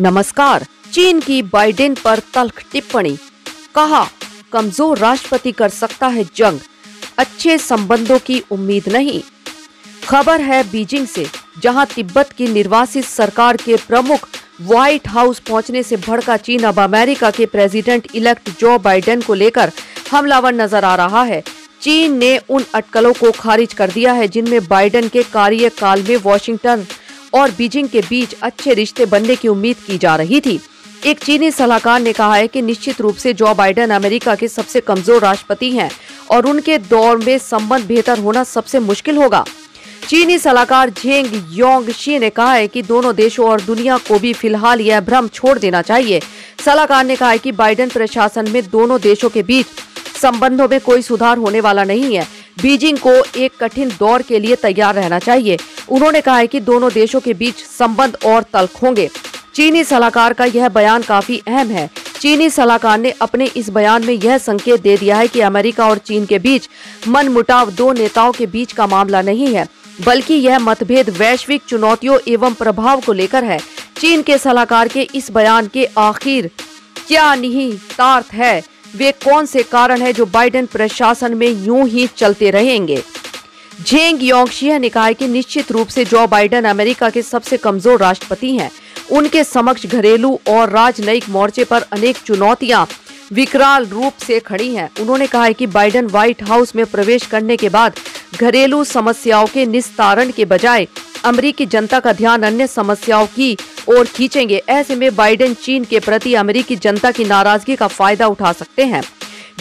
नमस्कार, चीन की बाइडेन पर तल्ख टिप्पणी। कहा, कमज़ोर राष्ट्रपति कर सकता है जंग, अच्छे संबंधों की उम्मीद नहीं। खबर है बीजिंग से, जहाँ तिब्बत की निर्वासित सरकार के प्रमुख व्हाइट हाउस पहुँचने से भड़का चीन अब अमेरिका के प्रेसिडेंट इलेक्ट जो बाइडेन को लेकर हमलावर नज़र आ रहा है। चीन ने उन अटकलों को खारिज कर दिया है, जिनमें बाइडेन के कार्यकाल में वॉशिंगटन और बीजिंग के बीच अच्छे रिश्ते बनने की उम्मीद की जा रही थी। एक चीनी सलाहकार ने कहा है कि निश्चित रूप से जो बाइडेन अमेरिका के सबसे कमज़ोर राष्ट्रपति हैं और उनके दौर में संबंध बेहतर होना सबसे मुश्किल होगा। चीनी सलाहकार झेंग योंग शी ने कहा है कि दोनों देशों और दुनिया को भी फ़िलहाल यह भ्रम छोड़ देना चाहिए। सलाहकार ने कहा है कि बाइडेन प्रशासन में दोनों देशों के बीच संबंधों में कोई सुधार होने वाला नहीं है। बीजिंग को एक कठिन दौर के लिए तैयार रहना चाहिए। उन्होंने कहा है कि दोनों देशों के बीच संबंध और तल्ख होंगे। चीनी सलाहकार का यह बयान काफ़ी अहम है। चीनी सलाहकार ने अपने इस बयान में यह संकेत दे दिया है कि अमेरिका और चीन के बीच मन मुटाव दो नेताओं के बीच का मामला नहीं है, बल्कि यह मतभेद वैश्विक चुनौतियों एवं प्रभाव को लेकर है। चीन के सलाहकार के इस बयान के आखिर क्या निहितार्थ है? वे कौन से कारण है जो बाइडेन प्रशासन में यूँ ही चलते रहेंगे? झेंग योंगशिया ने कहा कि निश्चित रूप से जो बाइडेन अमेरिका के सबसे कमज़ोर राष्ट्रपति हैं, उनके समक्ष घरेलू और राजनयिक मोर्चे पर अनेक चुनौतियाँ विकराल रूप से खड़ी हैं। उन्होंने कहा है कि बाइडेन व्हाइट हाउस में प्रवेश करने के बाद घरेलू समस्याओं के निस्तारण के बजाय अमरीकी जनता का ध्यान अन्य समस्याओं की ओर खींचेंगे। ऐसे में बाइडेन चीन के प्रति अमेरिकी जनता की नाराज़गी का फ़ायदा उठा सकते हैं।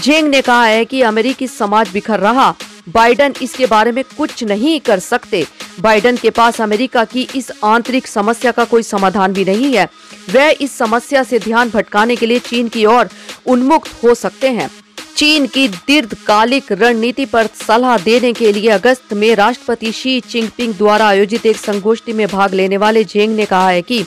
जेंग ने कहा है कि अमेरिकी समाज बिखर रहा। बाइडेन इसके बारे में कुछ नहीं कर सकते। बाइडेन के पास अमेरिका की इस आंतरिक समस्या का कोई समाधान भी नहीं है। वह इस समस्या से ध्यान भटकाने के लिए चीन की ओर उन्मुक्त हो सकते हैं। चीन की दीर्घकालिक रणनीति पर सलाह देने के लिए अगस्त में राष्ट्रपति शी चिंगपिंग द्वारा आयोजित एक संगोष्ठी में भाग लेने वाले जेंग ने कहा है कि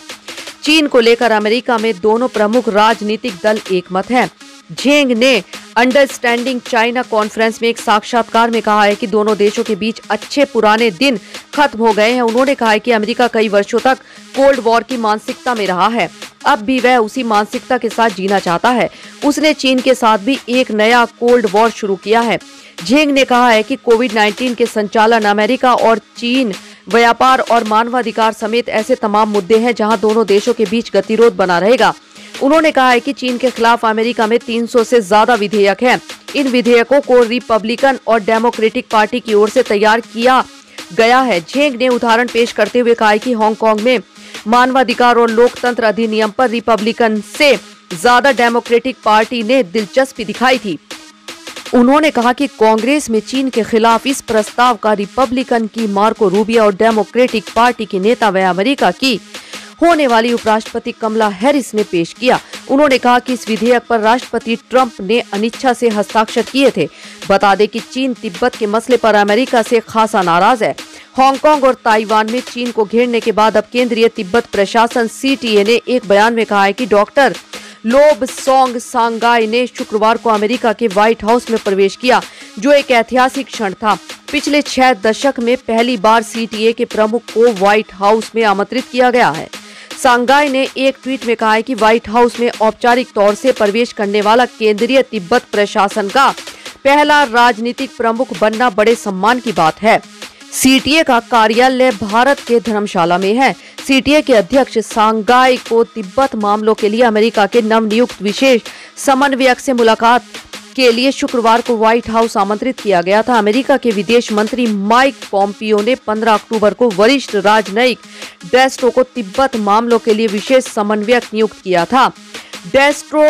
चीन को लेकर अमेरिका में दोनों प्रमुख राजनीतिक दल एक मत है। झेंग ने अंडरस्टैंडिंग चाइना कॉन्फ्रेंस में एक साक्षात्कार में कहा है कि दोनों देशों के बीच अच्छे पुराने दिन खत्म हो गए हैं। उन्होंने कहा है कि अमेरिका कई वर्षों तक कोल्ड वॉर की मानसिकता में रहा है। अब भी वह उसी मानसिकता के साथ जीना चाहता है। उसने चीन के साथ भी एक नया कोल्ड वॉर शुरू किया है। झेंग ने कहा है कि कोविड 19 के संचालन अमेरिका और चीन, व्यापार और मानवाधिकार समेत ऐसे तमाम मुद्दे हैं जहाँ दोनों देशों के बीच गतिरोध बना रहेगा। उन्होंने कहा है कि चीन के खिलाफ अमेरिका में 300 से ज़्यादा विधेयक हैं। इन विधेयकों को रिपब्लिकन और डेमोक्रेटिक पार्टी की ओर से तैयार किया गया है। झेंग ने उदाहरण पेश करते हुए कहा कि हांगकांग में मानवाधिकार और लोकतंत्र अधिनियम पर रिपब्लिकन से ज़्यादा डेमोक्रेटिक पार्टी ने दिलचस्पी दिखाई थी। उन्होंने कहा कि कांग्रेस में चीन के खिलाफ इस प्रस्ताव का रिपब्लिकन की मार्को रूबिया और डेमोक्रेटिक पार्टी के नेता व अमेरिका की होने वाली उपराष्ट्रपति कमला हैरिस ने पेश किया। उन्होंने कहा कि इस विधेयक पर राष्ट्रपति ट्रंप ने अनिच्छा से हस्ताक्षर किए थे। बता दें कि चीन तिब्बत के मसले पर अमेरिका से खासा नाराज़ है। हांगकांग और ताइवान में चीन को घेरने के बाद अब केंद्रीय तिब्बत प्रशासन सीटीए ने एक बयान में कहा है कि डॉक्टर लोब सोंग सांगाई ने शुक्रवार को अमेरिका के व्हाइट हाउस में प्रवेश किया, जो एक ऐतिहासिक क्षण था। पिछले छह दशक में पहली बार सीटीए के प्रमुख को व्हाइट हाउस में आमंत्रित किया गया है। सांगाई ने एक ट्वीट में कहा है कि व्हाइट हाउस में औपचारिक तौर से प्रवेश करने वाला केंद्रीय तिब्बत प्रशासन का पहला राजनीतिक प्रमुख बनना बड़े सम्मान की बात है। सीटीए का कार्यालय भारत के धर्मशाला में है। सीटीए के अध्यक्ष सांगाई को तिब्बत मामलों के लिए अमेरिका के नवनियुक्त विशेष समन्वयक से मुलाकात के लिए शुक्रवार को व्हाइट हाउस आमंत्रित किया गया था। अमेरिका के विदेश मंत्री माइक पॉम्पियो ने 15 अक्टूबर को वरिष्ठ राजनयिक डेस्ट्रो को तिब्बत मामलों के लिए विशेष समन्वयक नियुक्त किया था। डेस्ट्रो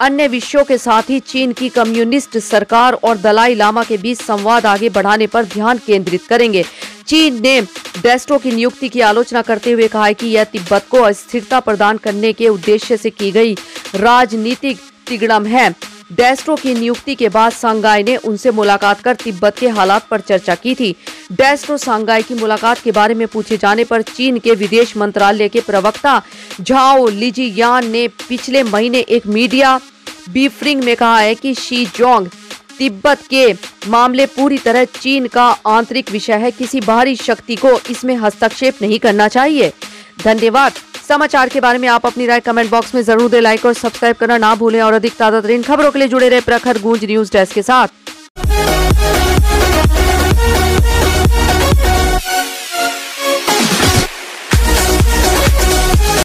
अन्य विषयों के साथ ही चीन की कम्युनिस्ट सरकार और दलाई लामा के बीच संवाद आगे बढ़ाने पर ध्यान केंद्रित करेंगे। चीन ने डेस्ट्रो की नियुक्ति की आलोचना करते हुए कहा है कि यह तिब्बत को अस्थिरता प्रदान करने के उद्देश्य से की गई राजनीतिक तिगड़म है। डेस्ट्रो की नियुक्ति के बाद सांगाई ने उनसे मुलाकात कर तिब्बत के हालात पर चर्चा की थी। डेस्ट्रो सांगाई की मुलाकात के बारे में पूछे जाने पर चीन के विदेश मंत्रालय के प्रवक्ता झाओ लिजियान ने पिछले महीने एक मीडिया बीफ्रिंग में कहा है कि शी जोंग तिब्बत के मामले पूरी तरह चीन का आंतरिक विषय है। किसी बाहरी शक्ति को इसमें हस्तक्षेप नहीं करना चाहिए। धन्यवाद। समाचार के बारे में आप अपनी राय कमेंट बॉक्स में ज़रूर दे। लाइक और सब्सक्राइब करना ना भूलें और अधिक ताज़ा तरीन खबरों के लिए जुड़े रहे प्रखर गूंज न्यूज़ डेस्क के साथ।